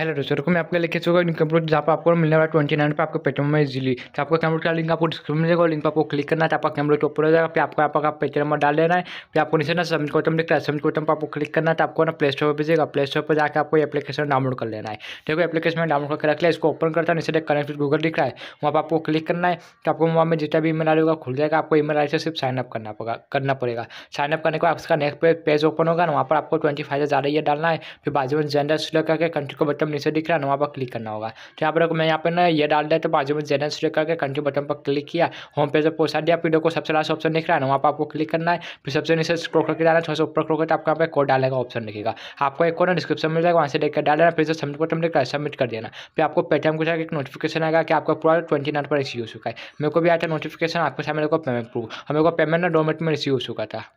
Hello दोस्तों को मैं आपके लेके चुका कंप्यूटर जहाँ पर आपको मिलने वाला ट्वेंटी नाइन पर आपको पेटीएम में इजीली तो आपको कंप्यूटर का लिंक आपको डिस्क्रिप्शन मिलेगा लिंक पर आपको क्लिक करना है तो आपका कंप्यूटर ऊपर हो जाएगा फिर आपको पर पेटीएम नंबर डाल देना है। फिर आपको नीचे ना सबमिट कोटम दिख है। सबमिट कोटम पर आपको क्लिक करना है तो आपको ना प्ले स्टोर पर भेजेगा प्ले स्टोर पर जाकर आपको एप्लीकेशन डाउनलोड कर लेना है। देखो एप्लीकेशन में डाउनलोड करके रख लिया, इसको ओपन करता है, नीचे कनेक्ट गूगल दिख रहा है। वहाँ पर आपको क्लिक करना है तो आपको वहाँ में जितना भी ईमेल आई होगा, खुल जाएगा। आपको ईमेल आई से सिर्फ़ साइनअप करना पड़ेगा करना पड़ेगा। साइनअप करने के बाद उसका नेक्स्ट पेज ओपन होगा ना वहाँ पर आपको ट्वेंटी फाइव ज़्यादा ये डालना है। फिर बाजू में जेंडर सिलेक्ट करके कंट्री को बटन नीचे दिख रहा है ना, वहाँ पर क्लिक करना होगा। तो यहाँ पर मैं यहाँ पे ना ये डाल दिया तो बाजू में जेनरल सिलेक्ट करके कंट्री बटन पर क्लिक किया। होम पेज पर पहुँचा दिया फिर देखो सबसे लास्ट ऑप्शन दिख रहा है ना, वहाँ पर आपको क्लिक करना है। फिर सबसे नीचे स्क्रॉल करके जाना थोड़ा सा ऊपर क्रोक तो आपको यहाँ पे कोड डालेगा ऑप्शन दिखेगा। आपको एक कोड डिस्क्रिप्शन मिल जाएगा, वहाँ से देख कर डाल फिर से सबमिट बटन दिख सबमिट कर देना। फिर आपको पेटीएम को जाकर एक नोटिफिकेशन आएगा कि आपका पूरा ट्वेंटी नाइन पर रिसीव हो चुका है। मेरे को भी आया था नोटिफिकेशन आपके सामने को पेमेंट प्रूफ हमें को पेमेंट ना दो मिनट में रिसीव हो चुका था।